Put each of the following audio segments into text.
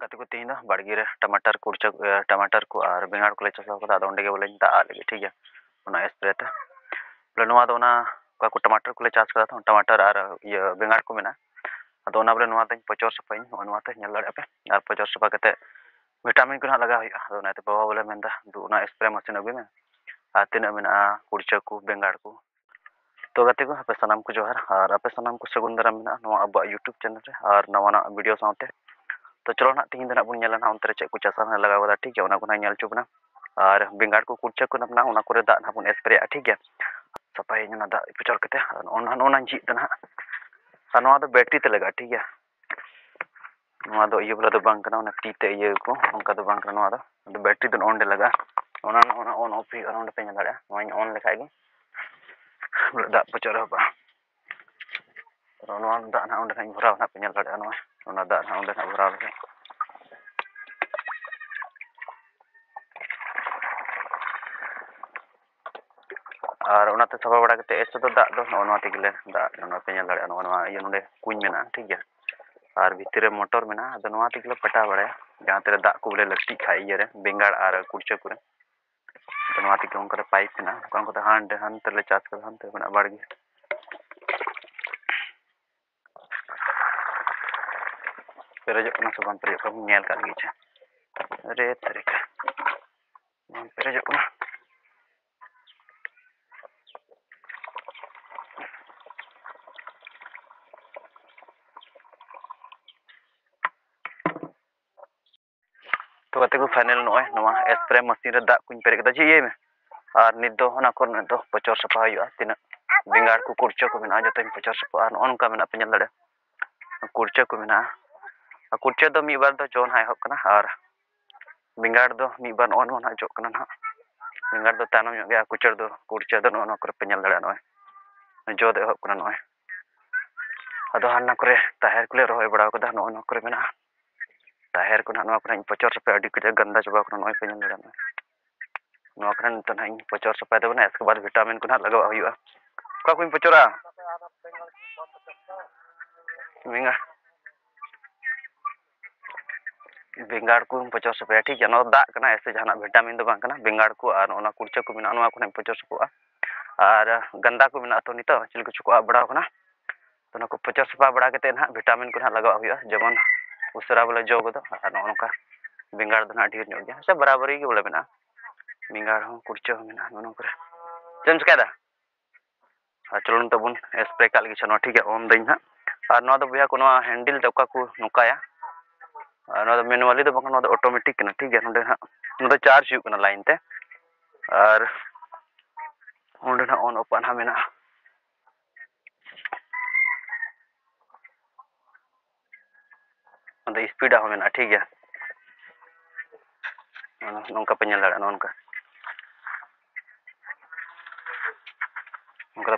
गाते को तीन बाड़गी टमाटर कुर्चा टमाटर को और बेंगाड़ को कदा अदो ओंडे बोले दाग ठीक है स्प्रे बोले का को टमाटर को चाष कदा टमाटर और ये बेंगाड़ को मेना अदो ओना बोले नोआ दኝ पचर सफ़ाई पे और पचर सफ़ा कते विटामिन को ना लगा हुआ ना बाबा बोले मेंदा दु ओना स्प्रे मशीन अगुई में और तीना मेना कुर्चा को बेंगाड़ को तो गाते को आपे सनाम को जोहार और आपे सनाम को सगुन दाराम अब यूट्यूब चैनल और नवाना वीडियो साथे ᱛᱚ ᱪᱚᱞᱚ ᱱᱟᱜ ᱛᱤᱦᱤᱧ ᱫᱚ ᱱᱟᱜ ᱵᱚᱱ ᱧᱮᱞᱟ ᱱᱟᱜ ᱚᱱᱛᱮ ᱨᱮ ᱪᱮᱫ ᱠᱚ ᱪᱟᱥᱟ ᱱᱟᱜ ᱞᱟᱜᱟᱣ ᱠᱟᱫᱟ ᱴᱷᱤᱠ ᱜᱮᱭᱟ ᱚᱱᱟ ᱠᱚ ᱱᱟᱜ ᱧᱮᱞ ᱦᱚᱪᱚ ᱵᱚᱱᱟ ᱟᱨ ᱵᱮᱸᱜᱟᱲ ᱠᱚ ᱠᱩᱲᱪᱟᱹ ᱠᱚ ᱱᱟᱜ ᱚᱱᱟ ᱠᱚᱨᱮ ᱫᱟᱜ ᱱᱟᱜ ᱵᱚᱱ ᱮᱥᱯᱨᱮᱭᱟᱜᱼᱟ ᱴᱷᱤक ᱜᱮᱭᱟ ᱥᱟᱯᱷᱟᱭᱟᱹᱧ ᱚᱱᱟ ᱫᱟᱜ ᱯᱚᱪᱚᱨ ᱠᱟᱛᱮ ᱚᱱᱟ ᱚᱱᱟ ᱡᱤᱫ ᱫᱚ ᱱᱟᱜ ᱟᱨ ᱱᱚᱣᱟ ᱫᱚ ᱵᱮᱴᱨᱤ ᱛᱮ ᱞᱟᱜᱟᱜᱼᱟ ᱴᱷᱤक ᱜᱮᱭᱟ ᱱᱚᱣᱟ ᱫᱚ ᱤᱭᱟᱹ ᱵᱚᱞᱟ ᱫᱚ ᱵᱟᱝ ᱠᱟᱱᱟ ᱚᱱᱟ ᱛᱤ ᱛᱮ ᱤᱭᱟᱹ ᱠᱚ ᱚᱱᱠᱟ ᱫᱚ ᱵᱟᱝ ᱠᱟᱱᱟ ᱱᱚᱣᱟ ᱫᱚ ᱟᱫᱚ ᱵᱮᱴᱨᱤ ᱫᱚ ᱚᱸᱰᱮ ᱞᱟᱜᱟᱜᱼᱟ ᱚᱱᱟ ᱚᱱᱟ ᱚᱱ ᱚᱯᱷ ᱦᱩᱭᱩᱜᱼᱟ ᱚᱸᱰᱮ ᱯᱮ ᱧᱮᱞ ᱫᱟᱲᱮᱭᱟᱜᱼᱟ ᱱᱚᱣᱟᱧ ᱚᱱ ᱞᱮᱠᱷᱟᱡ ᱜᱮ ᱫᱟᱜ ᱯᱚᱪᱚᱨ ᱮᱦᱚᱵᱚᱜᱼᱟ ᱱᱚᱣᱟ ᱫᱟᱜ ᱱᱟᱜ ᱚᱸᱰᱮ ᱱᱟᱜ ᱤᱧ ᱵᱷᱚᱨᱟᱣ ᱱᱟᱜ ᱯᱮ ᱧᱮᱞ ᱫᱟᱲᱮᱭᱟᱜᱼᱟ ᱱᱚᱣᱟ ᱚᱱᱟ ᱫᱟᱜ ᱱᱟᱜ ᱚᱸᱰᱮ ᱱᱟᱜ ᱵᱷᱚᱨᱟᱣ ᱞᱮᱠᱷᱟᱡ साफा बड़ा एस तो दाग दो ना तीगे दागे दिन कूँ मे ठीक है और भितर मोटर में तीगे पेटा बड़ा जहाँ तेरे दाग को बोले लगती खा इे बेगड़ और कुर्चे को पाइप मे हाँ हाँ तेरे चाज कर हाँ मे बड़े पेरेज पेरेज तो को फाइनल नवा स्प्रे मशीन दाग कुछ पेरे जी ये में और हना को नित दो पचर सफ़ा हुआ तीना बेंगाड़ को कुर्चा को मेना जो पचर सफ़ा और नॉन मेना पे दड़े कुर्चा को मेना कुर्चा दो मीबार दो जोन हाय होकना और बेंगाड़ दो मीबार नॉन नॉन जो कना ना बेंगाड़ दो तानम जो गया कुचर दो कुर्चा दो नॉन को पे दड़े नॉय जो दे होकना नॉय अदो टायर को ना कोई पचर सपे गंदा चाबा नई पेड़ा ना पचर सपाय तब इसके बाद भिटामिन को ना लगवा हो पचरा बेगार को पचर सपे ठीक है दाग करना ऐसे जहाँ भिटामिन तो बेगार को कुर्चा को मेरा कोई पचर सपोगा और गंदा को मेरा तो नित चिल्क चुका बड़ा तो पचर सपा बड़ा ना भिटामिन को ना लगवा हो ᱩᱥᱟᱹᱨᱟ ᱵᱚᱞᱮ ᱡᱚ ᱜᱚᱫᱚᱜᱼᱟ ᱟᱨ ᱱᱚᱜᱼᱚ ᱱᱚᱝᱠᱟ ᱵᱮᱸᱜᱟᱲ ᱫᱚ ᱱᱟᱜ ᱰᱷᱮᱨ ᱧᱚᱜ ᱜᱮᱭᱟ ᱥᱮ ᱵᱟᱨᱟᱵᱟᱨᱤ ᱜᱮ ᱵᱚᱞᱮ ᱢᱮᱱᱟᱜᱼᱟ ᱵᱮᱸᱜᱟᱲ ᱦᱚᱸ ᱠᱩᱲᱪᱟᱹ ᱦᱚᱸ ᱢᱮᱱᱟᱜᱼᱟ ᱱᱚᱜᱼᱚ ᱱᱚᱝᱠᱟ ᱪᱮᱫ ᱮᱢ ᱪᱮᱠᱟᱭᱫᱟ ᱟᱨ ᱪᱚᱞᱚᱱ ᱛᱟᱵᱚᱱ ᱥᱯᱨᱮ ᱠᱟᱜ ᱞᱟᱹᱜᱤᱫ ᱱᱚᱣᱟ ᱴᱷᱤᱠ ᱜᱮᱭᱟ ᱚᱢ ᱫᱟᱹᱧ ᱦᱟᱸᱜ ᱟᱨ ᱱᱚᱣᱟ ᱫᱚ ᱵᱚᱭᱦᱟ ᱠᱚ ᱱᱚᱣᱟ ᱦᱮᱱᱰᱮᱞ ᱛᱮ ᱚᱠᱟ ᱠᱚ ᱱᱚᱝᱠᱟᱭᱟ ᱟᱨ ᱱᱚᱣᱟ ᱫᱚ ᱢᱮᱱᱩᱣᱟᱞᱤ ᱫᱚ ᱵᱟᱝ ᱱᱚᱣᱟ ᱫᱚ ᱚᱴᱳᱢᱮᱴᱤᱠ ᱠᱟᱱᱟ ᱴᱷᱤᱠ ᱜᱮᱭᱟ ᱱᱚᱰᱮ ᱦᱟᱸᱜ ᱱᱚᱣᱟ ᱫᱚ ᱪᱟᱨᱡᱽ ᱦᱩᱭᱩᱜ ᱠᱟᱱᱟ ᱞᱟᱭᱤᱱ ᱛᱮ ᱟᱨ ᱚᱸᱰᱮ ᱦᱟᱸᱜ ᱚᱱ ᱚᱯᱟᱱ ᱦᱟᱸᱜ ᱢᱮᱱᱟᱜᱼᱟ स्पीड हो मेना ठीक है नौका पे दाड़ा नौ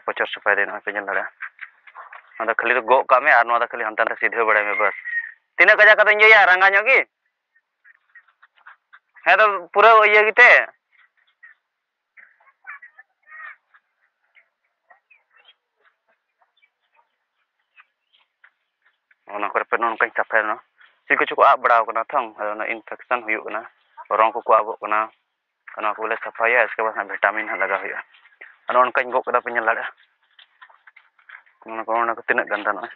पचास रुपए पे दाड़ा खाली तो गोग कामे और खाली हमें सीधे बड़ा में बस तीन कजा कद रंगा नोगी है तो पूरा ये गीते नौका पे नौका साफा ना चिकुचु को आ बड़ा थम इनफेक्शन रंग को आबोना साफा इसके बाद भिटामिन लगा होगा गोदा पे लगे तक गंदा ना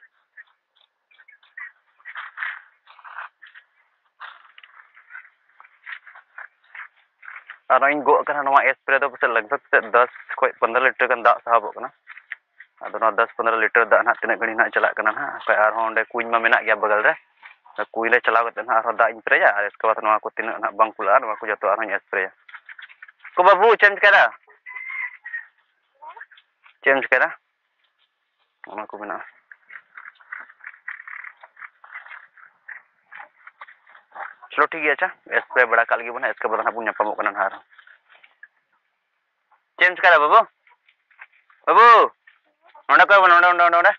और इन गोना स्प्रे लगभग दस खो पंद्रह लिटर गा सहाबना दस पंद्रह लिटर दा ना तीन घड़ी ना चलना ना अंडे कुछ मेना बगल में कुई ले चलाव कते ना आरो दाग स्प्रेया और इसके बाद नवा को तीन ना बंग कुला नवा को जतो आरो स्प्रेया को बाबू चेंज करा चेंज करा ona ko mena चलो ठीक है अच्छा स्प्रे बड़ा काल बना इसके बाद ना पुण्य पमो कना हार चेंज करा बाबू बाबू नोडा को नोडा नोडा नोडा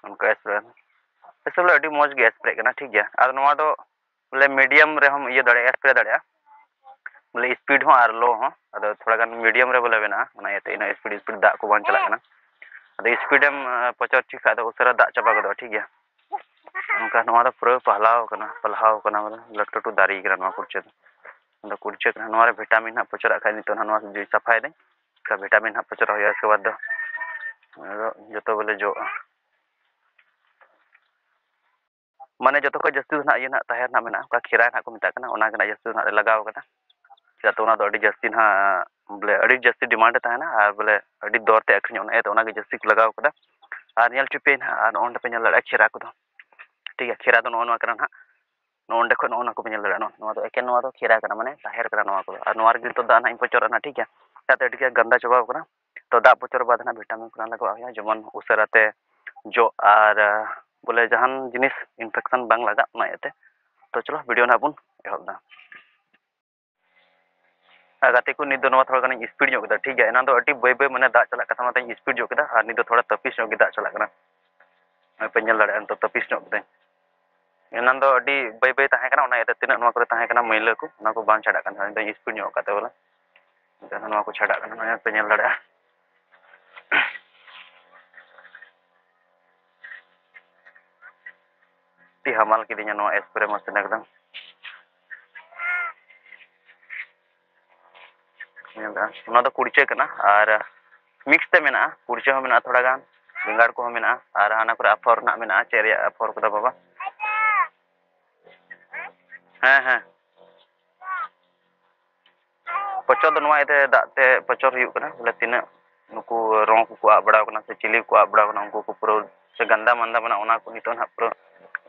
स्प्रे स्प्रे बोले मज स्प्रे करना ठीक है। नवा दो बोले मीडियम रे हम ये दड़े स्प्रे दड़े बोले स्पीड हो लो हो। थोड़ा मीडियम रे बोले इते इन स्पीड स्पीड दा को बान चला कना अद स्पीड एम पचर ठीक अद उसरा दा चाबा गदो ठीक गया उनका नवा दा पूरा पहलाव कना पहलाव कना बोले लट्टू टू दारी कना नवा कुर्चे कुर्चे कना नवा रे विटामिन ना पचर खाई नितो नवा जो सफ़ाई दे का विटामिन ना पचर तो माने जो को जस्ती ना ये ना ताहेर ना मेना का खिरा ना को मिता कना ओना कना जस्ती ना लगाव कना चेदा तो ओना दो अडी जस्ती ना बोले अडी जस्ती डिमांड ताहेना आर बोले अडी दर ते अखरिन ओना तो ओना के जस्ती लगाव नेल चुपे ना आर ओंड पे नेल को ठीक है खिरा तो नोना कना ना नोंडे को को नेल नो तो तो खिरा कना माने ताहेर कना को आर नोआर गिल तो दा ना ना ठीक है ताते अडी गंदा चबाव कना तो दा पचर बाद ना विटामिन कना लगाव जो आर बोले जहान जिनिस इन्फेक्शन बांग लगा ना इते तो। चलो, वीडियो ना बुन एहबदा गाते को निद थोड़ा गानी स्पीड जो ठीक है एना दो अटी बय बय माने दा चला कथा माते स्पीड जो और निद थोड़ा तपिस दा चला लड़े तो तपिस जो केदा एना दो अडी बय बय ताहे कना ओना इते तिना नवा करे ताहे कना मैला को तो स्पीड बोला। को छाड़ा कना बेसि हमाल की स्प्रे मशीन एकदम। तो कुड़चे और मिक्स ते मेना कुड़चे हो मेना थोड़ा गान, बेगाड़ को मेना और हाँ को अफर ना मे चे अफर को बाबा। हाँ हाँ। पचर तो नाते दाते पचर होना तीना रंग को आग बड़ा से चिली को आग बड़ा उनको पूरा से गंदा मंदा मेना तो पूरा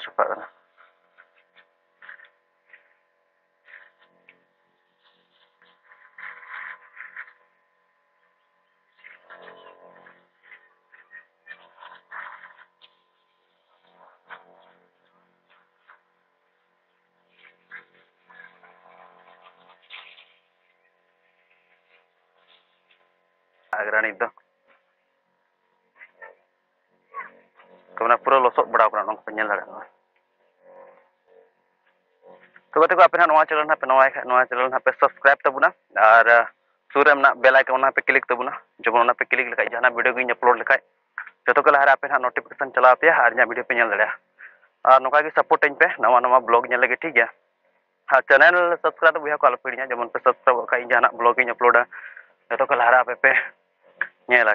a su granito. Con una puro los मैं Aku bocor sebab agar itu kemudian pura losok berapa nong penyelenggaraan तो बताओ आप चैनल पे नवा नवा चैनल पे सब्सक्राइब तबुना और सूर बेल आइकन पे क्लिक तबुना जब पे क्लिक लेखा जहाँ गिन अपलोड लेखा जो को लहरा पे नोटिफिकेशन चला पे और वीडियो पे और नौका सपोर्ट पे नवा नवा ब्लॉग लगे ठीक है हाँ चैनल सब्सक्राइब बुआ को आलोपीड़ा जमन पे सब्सक्राइब खा ब्लॉग अपलोडा जो को लहरा पे पे नेला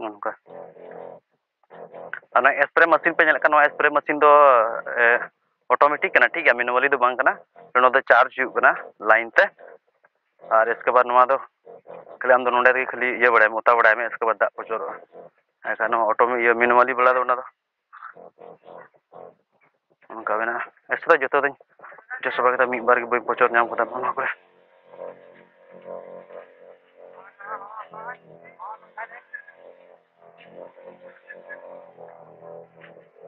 ᱚᱱᱠᱟ मशीन पे ᱢᱮᱥᱤᱱ मशीन ᱧᱮᱞ ऑटोमेटिक है ना ठीक है मेनुअली तो करना चार्ज होना लाइन ते और इसके बाद नुआ खाली आम नोडे खाली ये बड़ा मोता बड़ा में इसके बाद दा पचोर ऐसा ऑटो में ये बड़ा दो ना दो उनका बिना ऐसा तो जतो दिन जो सब बार मीबार बी पचोर नाम को